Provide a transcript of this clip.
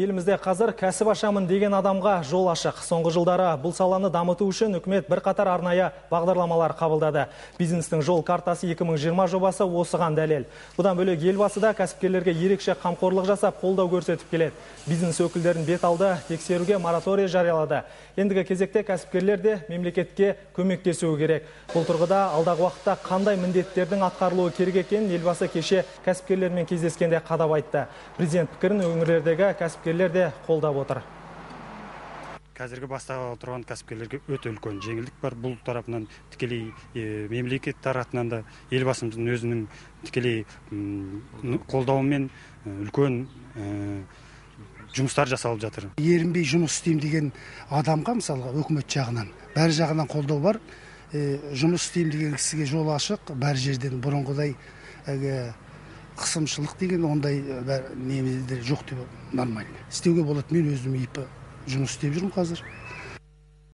Елімізде қазір кәсіп ашамын деген адамға жол ашық. Соңғы жылдары бұл саланы дамыту үшін үкімет бірқатар арнайы бағдарламалар қабылдады. Бизнестің жол картасы 2020 жобасы осыған дәлел. Бұдан бөлек елбасы да кәсіпкерлерге ерекше қамқорлық жасап, қолдау көрсетіп келеді. Бизнес өкілдерін бет алды, тексеруге мораторий жариялады. Ендігі кезекте кәсіпкерлер де мемлекетке көмектесуі керек. Бұл тұрғыда алдағы уақытта қандай міндеттердің атқарылуы керек екенін елбасы кеше кәсіпкерлермен кездескенде қадап айтты. Президент пікірін өңірлердегі кәсіпкерлер де қолдап отыр. Қазіргі бастағалы тұрған кәсіпкерлерге өте үлкен жеңілдік бар. Бұл тарапынан тікелей мемлекет тарапынан да елбасымыздың өзінің тікелей қолдауымен үлкен жұмыстар жасалып жатыр. Ерінбей жұмыс істеймін деген адамға мысалға үкімет жағынан бәр жағынан қолдау бар. Жұмыс істеймін деген кісіге жол ашық бәр жерден бұрынғыдай әлгі қысымшылық деген ондай немеде жоқ деп нормально. Істеуге болады. Мен өзім ип жұмыс істеп жүрмін қазір.